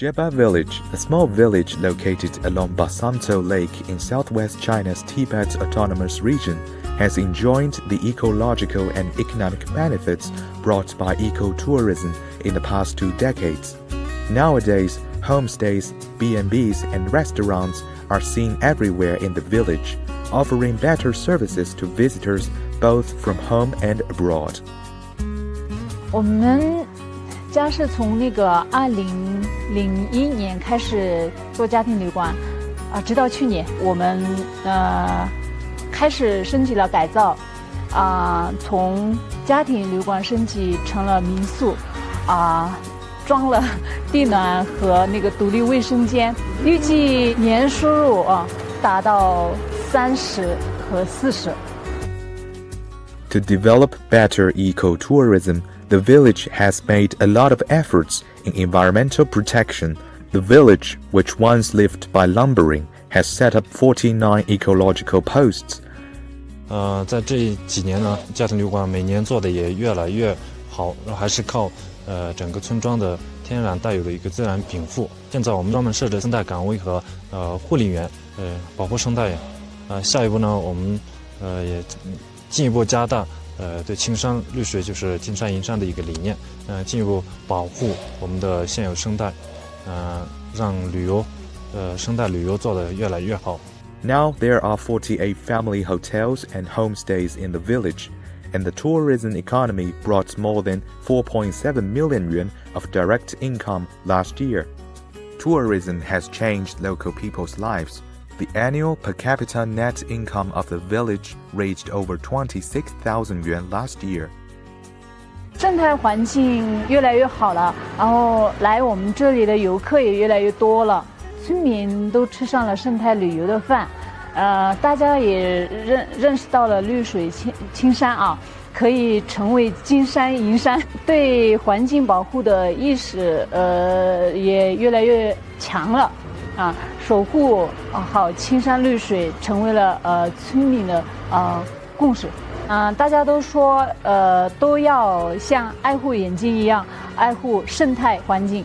Jeba Village, a small village located along Basomtso Lake in southwest China's Tibet Autonomous Region, has enjoyed the ecological and economic benefits brought by ecotourism in the past two decades. Nowadays, homestays, B&Bs, and restaurants are seen everywhere in the village, offering better services to visitors both from home and abroad. 我们家是从那个二零零一年开始做家庭旅馆，啊，直到去年我们呃开始升级了改造，啊，从家庭旅馆升级成了民宿，啊，装了地暖和那个独立卫生间，预计年收入啊达到三十和四十。To develop better ecotourism. the village has made a lot of efforts in environmental protection. The village, which once lived by lumbering, has set up 49 ecological posts. 呃，在这几年呢，家庭旅馆每年做的也越来越好，还是靠呃整个村庄的天然带有的一个自然禀赋。现在我们专门设置生态岗位和呃护林员，呃保护生态。呃，下一步呢，我们呃也进一步加大 呃，对青山绿水就是金山银山的一个理念，呃，进一步保护我们的现有生态，呃，让旅游，呃，生态旅游做得越来越好。Now there are 48 family hotels and homestays in the village, and the tourism economy brought more than 4.7 million yuan of direct income last year. Tourism has changed local people's lives the annual per capita net income of the village reached over 26,000 yuan last year. 生态环境越来越好了，然后来我们这里的游客也越来越多了，村民都吃上了生态旅游的饭，呃，大家也认认识到了绿水青青山啊，可以成为金山银山，对环境保护的意识呃也越来越强了。 啊，守护好青山绿水成为了呃村民的呃共识。嗯，大家都说呃都要像爱护眼睛一样爱护生态环境。